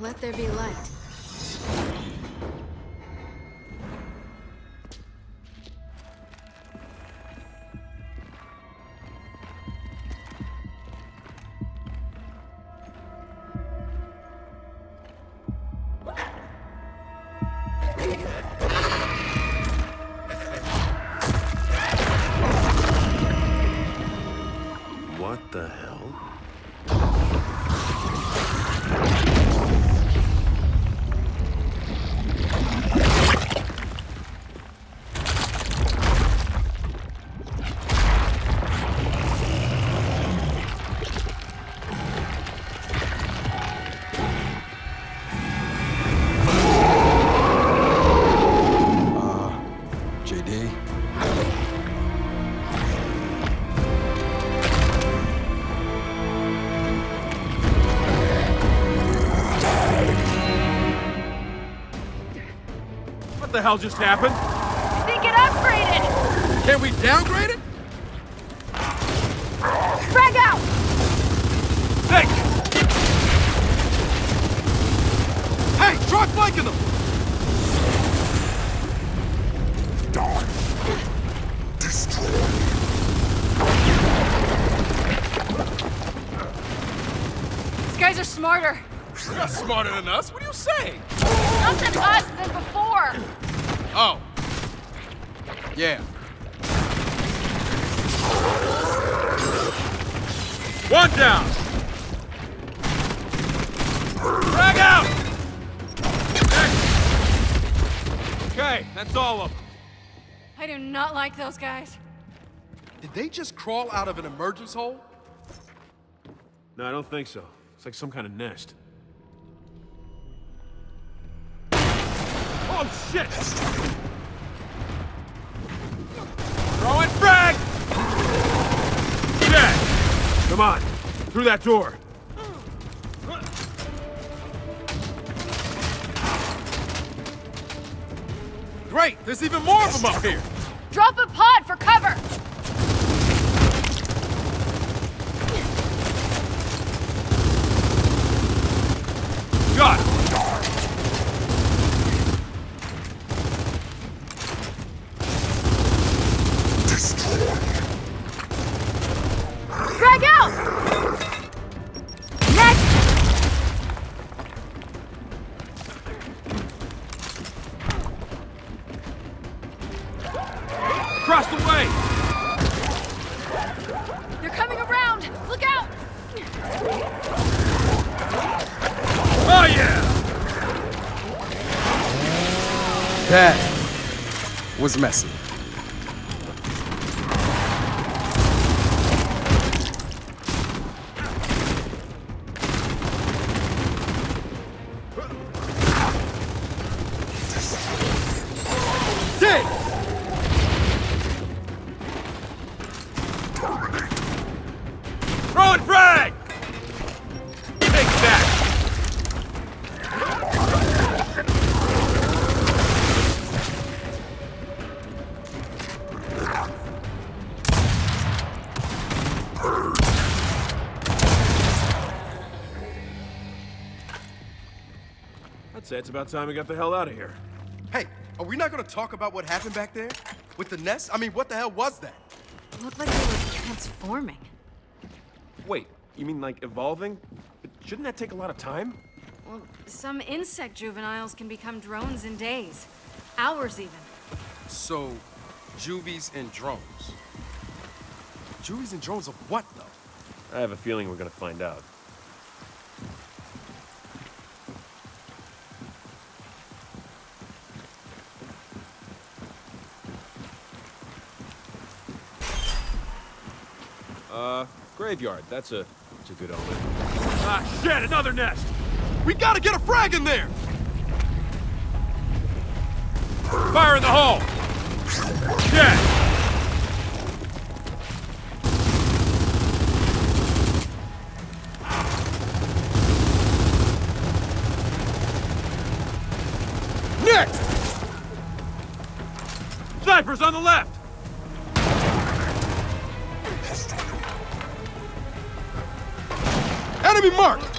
Let there be light. What the hell? Hell just happened? I think it upgraded! Can we downgrade it? Frag out! Hey! Hey, try flanking them! These guys are smarter. You're not smarter than us. What are you saying? Not than us than before. Oh. Yeah. One down. Frag out! Okay, that's all of them. I do not like those guys. Did they just crawl out of an emergence hole? No, I don't think so. It's like some kind of nest. Oh, shit! Throwing frag! Yeah! Come on, through that door. Great, there's even more of them up here. Drop a pod for cover! That was messy. Say it's about time we got the hell out of here. Hey, are we not gonna talk about what happened back there? With the nest? I mean, what the hell was that? It Looked like they were transforming. Wait, you mean like evolving? But shouldn't that take a lot of time? Well, some insect juveniles can become drones in days. Hours even. So, juvies and drones. Juvies and drones of what, though? I have a feeling we're gonna find out. Uh, graveyard. That's a, that's a good omen. Ah, shit! Another nest! We gotta get a frag in there! Fire in the hole! Shit! Next! Snipers on the left! mark!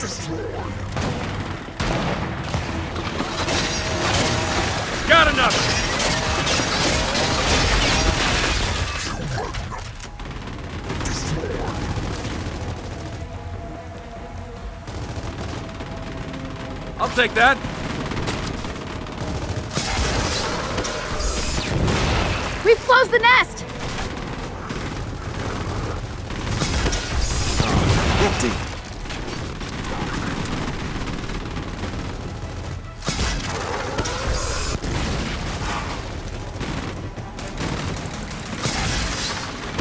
destroyed. Take that. We've closed the nest! Empty.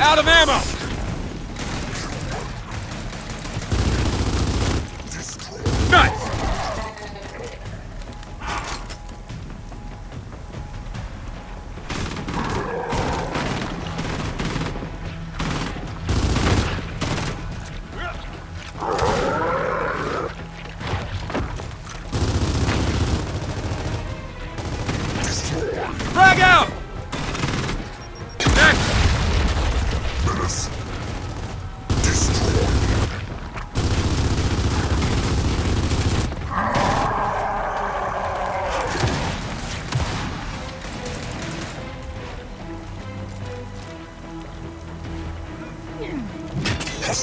Out of ammo!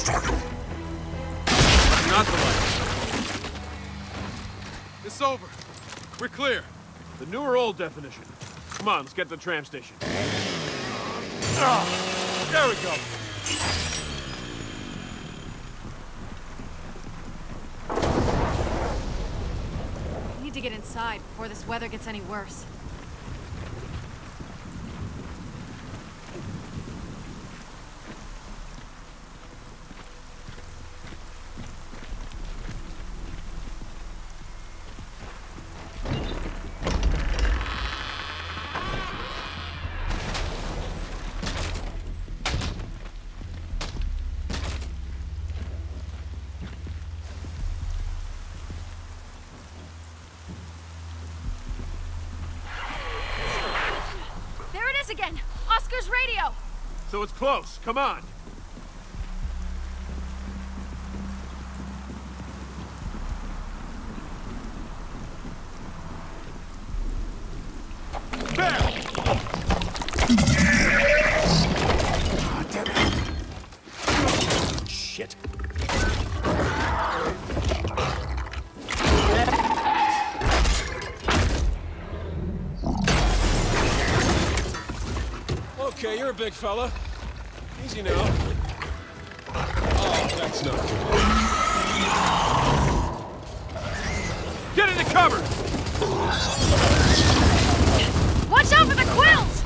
Not the light. It's over. We're clear. The new or old definition. Come on, let's get to the tram station. Ah, there we go. We need to get inside before this weather gets any worse. So it's close. Come on. There! Big fella. Easy now. Oh, that's not good. Get into cover! Watch out for the quills!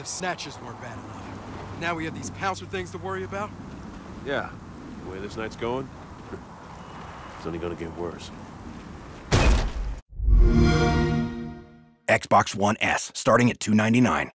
If snatchers weren't bad enough. Now we have these pouncer things to worry about? Yeah, the way this night's going, it's only gonna get worse. Xbox One S, starting at $299.